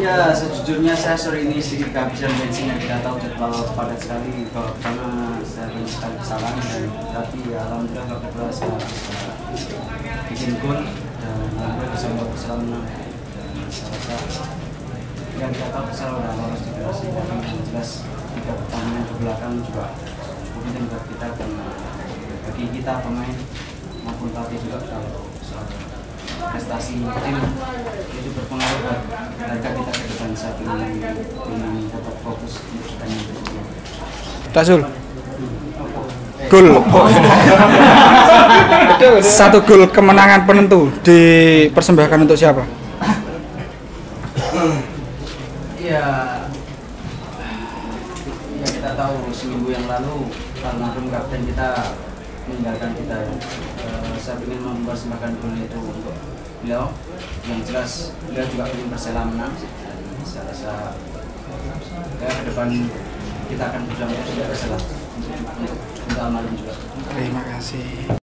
Ya sejujurnya saya sore ini sedikit kehabisan bensin yang tidak tahu jadwal padat sekali kalau karena saya sekali kesalahan dan tapi ya, alhamdulillah kalau kedua saya bisa bikin gol dan alhamdulillah bisa membawa kesalahan dan saya rasa yang tidak tahu kesalahan udah lolos di tapi yang jelas tiga pertandingan ke belakang juga cukup penting buat kita dan bagi kita pemain maupun pelatih juga kalau soal prestasi tim itu berpengaruh buat mereka kita ke depan saat ini ingin tetap fokus untuk pertandingan berikutnya. Tasul. Gol. Satu gol kemenangan penentu dipersembahkan untuk siapa? Iya, ya kita tahu seminggu yang lalu almarhum kapten kita meninggalkan kita. Eh, saya ingin mempersembahkan gol itu untuk beliau. Yang jelas beliau juga ingin Persela menang. Saya rasa ya ke depan kita akan berjuang untuk Persela untuk untuk, untuk juga. Terima kasih.